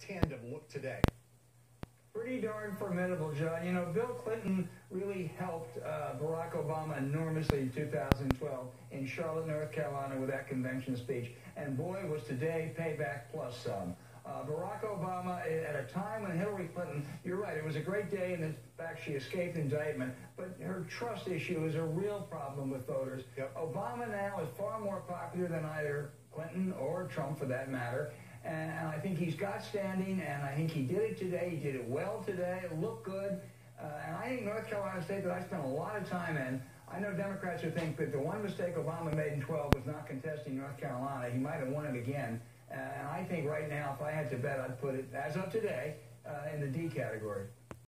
tandem look today? Pretty darn formidable, John. You know, Bill Clinton really helped uh, Barack Obama enormously in 2012 in Charlotte, North Carolina with that convention speech. And boy, was today payback plus some. Uh, Barack Obama, at a time when Hillary Clinton, you're right, it was a great day in fact she escaped indictment, but her trust issue is a real problem with voters. Yep. Obama now is far more popular than either Clinton or Trump for that matter. And, I think he's got standing, and I think he did it today. He did it well today. It looked good. Uh, and I think North Carolina State that I spent a lot of time in, I know Democrats who think that the one mistake Obama made in 12 was not contesting North Carolina. He might have won it again. Uh, and I think right now, if I had to bet, I'd put it, as of today, uh, in the D category.